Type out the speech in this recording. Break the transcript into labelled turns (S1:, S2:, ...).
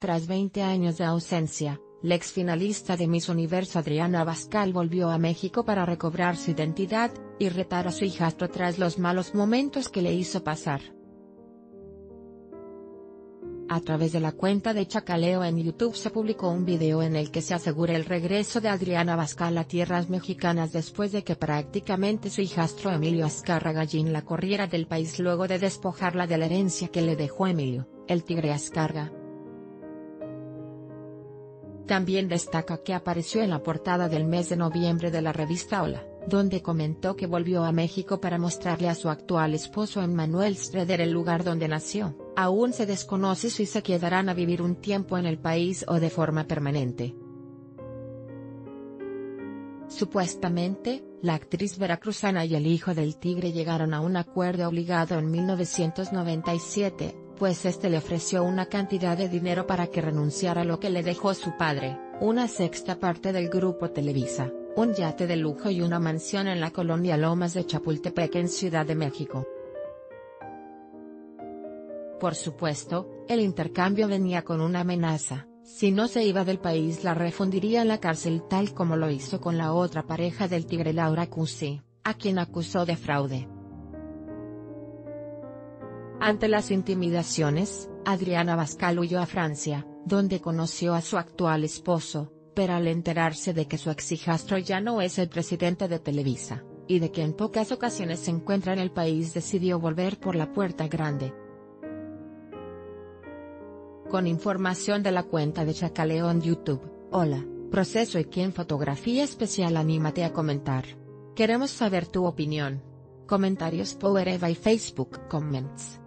S1: Tras 20 años de ausencia, la ex finalista de Miss Universo Adriana Bascal volvió a México para recobrar su identidad, y retar a su hijastro tras los malos momentos que le hizo pasar. A través de la cuenta de Chacaleo en YouTube se publicó un video en el que se asegura el regreso de Adriana Bascal a tierras mexicanas después de que prácticamente su hijastro Emilio Azcarra Gallín la corriera del país luego de despojarla de la herencia que le dejó Emilio, el tigre Azcarga. También destaca que apareció en la portada del mes de noviembre de la revista Hola, donde comentó que volvió a México para mostrarle a su actual esposo Emmanuel Streder el lugar donde nació. Aún se desconoce si se quedarán a vivir un tiempo en el país o de forma permanente. Supuestamente, la actriz veracruzana y el hijo del tigre llegaron a un acuerdo obligado en 1997, pues este le ofreció una cantidad de dinero para que renunciara a lo que le dejó su padre, una sexta parte del grupo Televisa, un yate de lujo y una mansión en la colonia Lomas de Chapultepec en Ciudad de México. Por supuesto, el intercambio venía con una amenaza, si no se iba del país la refundiría en la cárcel tal como lo hizo con la otra pareja del tigre Laura Cusi, a quien acusó de fraude. Ante las intimidaciones, Adriana Bascal huyó a Francia, donde conoció a su actual esposo, pero al enterarse de que su exhijastro ya no es el presidente de Televisa, y de que en pocas ocasiones se encuentra en el país decidió volver por la puerta grande. Con información de la cuenta de Chacaleo en YouTube, hola, proceso y quien fotografía especial anímate a comentar. Queremos saber tu opinión. Comentarios Power Eva y Facebook Comments.